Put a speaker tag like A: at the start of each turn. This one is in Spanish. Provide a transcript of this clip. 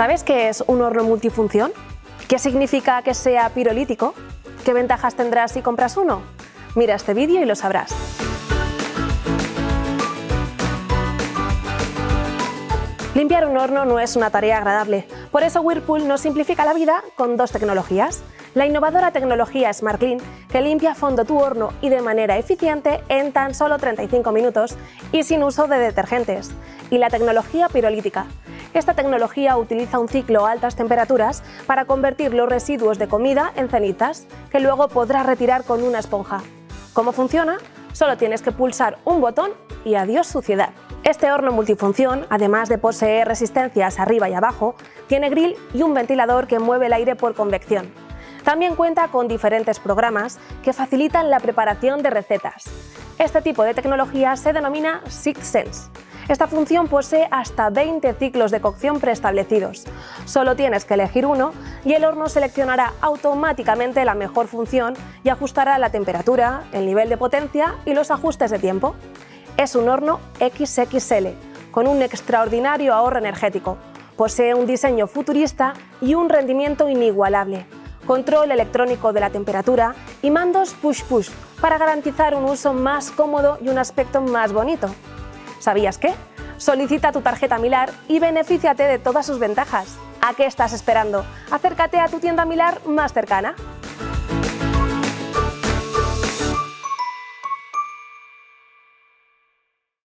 A: ¿Sabes qué es un horno multifunción? ¿Qué significa que sea pirolítico? ¿Qué ventajas tendrás si compras uno? Mira este vídeo y lo sabrás. Limpiar un horno no es una tarea agradable, por eso Whirlpool nos simplifica la vida con dos tecnologías. La innovadora tecnología Smart Clean, que limpia a fondo tu horno y de manera eficiente en tan solo 35 minutos y sin uso de detergentes. Y la tecnología pirolítica. Esta tecnología utiliza un ciclo a altas temperaturas para convertir los residuos de comida en cenizas, que luego podrás retirar con una esponja. ¿Cómo funciona? Solo tienes que pulsar un botón y adiós suciedad. Este horno multifunción, además de poseer resistencias arriba y abajo, tiene grill y un ventilador que mueve el aire por convección. También cuenta con diferentes programas que facilitan la preparación de recetas. Este tipo de tecnología se denomina Sixth Sense. Esta función posee hasta 20 ciclos de cocción preestablecidos. Solo tienes que elegir uno y el horno seleccionará automáticamente la mejor función y ajustará la temperatura, el nivel de potencia y los ajustes de tiempo. Es un horno XXL, con un extraordinario ahorro energético. Posee un diseño futurista y un rendimiento inigualable. Control electrónico de la temperatura y mandos push-push para garantizar un uso más cómodo y un aspecto más bonito. ¿Sabías qué? Solicita tu tarjeta Milar y benefíciate de todas sus ventajas. ¿A qué estás esperando? Acércate a tu tienda Milar más cercana.